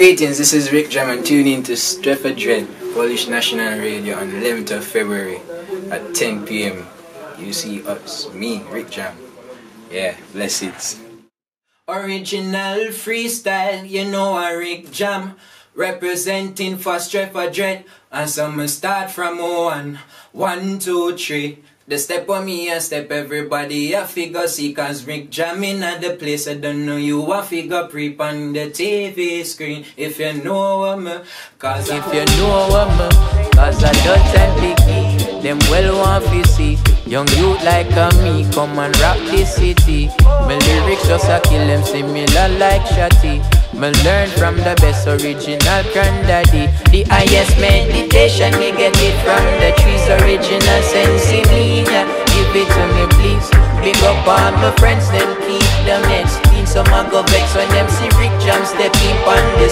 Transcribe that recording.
Greetings, this is Rik Jam and tune in to Strefa Dread, Polish National Radio on the 11th of February at 10 pm. You see us, me, Rik Jam. Yeah, bless it. Original freestyle, you know I Rik Jam. Representing for Strefa Dread. And some start from one, one, two, three. The step on me and step everybody a figure see cause Rick jamming at the place I don't know you a figure creep on the TV screen. If you know what me cause if you know what me cause I don't and picky them well want to see. Young youth like a me come and rock this city. My lyrics just a kill them similar like Shotty. Me learn from the best original granddaddy. The highest meditation, me get it from the trees Original sensimilla, All my friends, them keep the meds. Clean Some a go vex when them see Rik Jam stepping on the